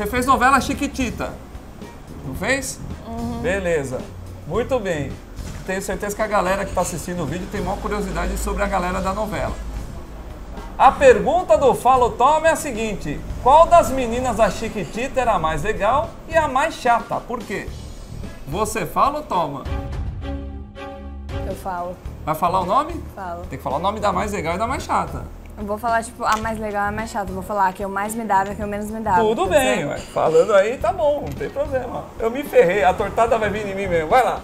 Você fez novela Chiquitita. Não fez? Beleza. Muito bem. Tenho certeza que a galera que está assistindo o vídeo tem maior curiosidade sobre a galera da novela. A pergunta do Falo Tom é a seguinte: qual das meninas da Chiquitita era a mais legal e a mais chata? Por quê? Você fala ou toma? Eu falo, Vai falar o nome? falo. Tem que falar o nome da mais legal e da mais chata. Eu vou falar, tipo, a mais legal e a mais chata. Vou falar a que eu mais me dava a que eu menos me dava. Tudo pode bem, ué. falando aí tá bom, não tem problema. Eu me ferrei, a tortada vai vir em mim mesmo. Vai lá.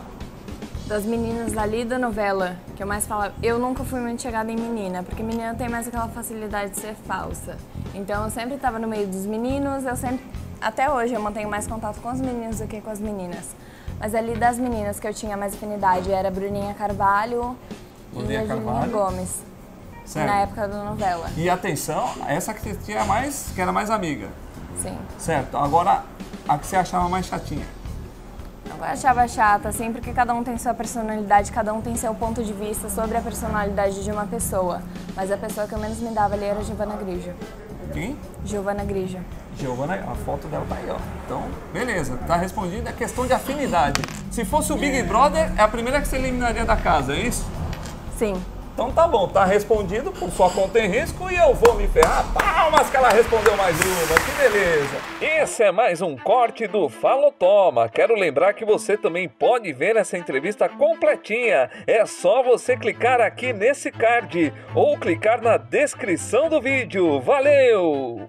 Das meninas dali da novela, que eu mais falava, eu nunca fui muito chegada em menina, porque menina tem mais aquela facilidade de ser falsa. Então eu sempre estava no meio dos meninos, eu sempre, até hoje eu mantenho mais contato com os meninos do que com as meninas. Mas ali das meninas que eu tinha mais afinidade era Bruninha Carvalho Bruninha e Carvalho. Gomes, Certo. na época da novela. E atenção, essa que você tinha mais, que era mais amiga. Sim. Certo. Agora, a que você achava mais chatinha. Eu achava chata, assim, porque cada um tem sua personalidade, cada um tem seu ponto de vista sobre a personalidade de uma pessoa. Mas a pessoa que eu menos me dava ali era a Giovana Grigio. Quem? Giovana Grigio. Giovana, a foto dela tá aí, ó. Então, beleza, tá respondida a questão de afinidade. Se fosse o Big Brother, é a primeira que você eliminaria da casa, é isso? Sim. Então tá bom, tá respondido por sua conta em risco e eu vou me ferrar. Palmas que ela respondeu mais uma, que beleza. Esse é mais um corte do Falo Toma. Quero lembrar que você também pode ver essa entrevista completinha. É só você clicar aqui nesse card ou clicar na descrição do vídeo. Valeu!